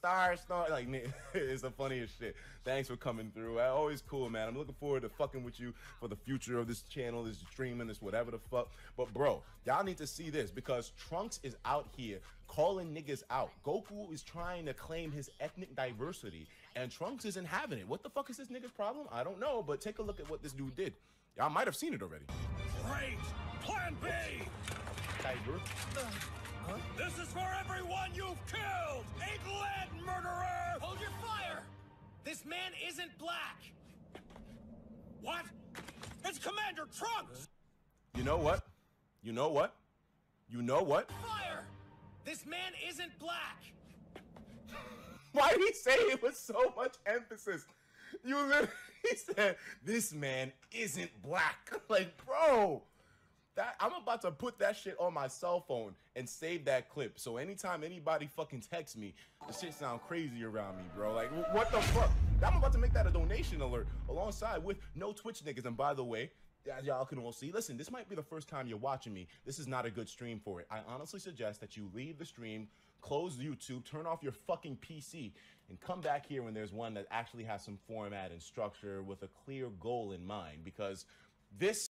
star star. Like it's the funniest shit. Thanks for coming through. I Always cool, man. I'm looking forward to fucking with you for the future of this channel, this streaming, this whatever the fuck. But bro, y'all need to see this because Trunks is out here calling niggas out. Goku is trying to claim his ethnic diversity, and Trunks isn't having it. What the fuck is this nigga's problem? I don't know, but take a look at what this dude did. Y'all might have seen it already. Great! Plan B! Diver. This is for everyone you've man isn't black! What? It's Commander Trunks! You know what? You know what? You know what? Fire! This man isn't black! Why did he say it with so much emphasis? You literally said, this man isn't black. Like, bro, that I'm about to put that shit on my cell phone and save that clip. So anytime anybody fucking texts me, the shit sound crazy around me, bro. Like, what the fuck? I'm about to make that a donation alert alongside with no Twitch niggas. And by the way, as y'all can all see, listen, this might be the first time you're watching me. This is not a good stream for it. I honestly suggest that you leave the stream, close YouTube, turn off your fucking PC, and come back here when there's one that actually has some format and structure with a clear goal in mind. Because this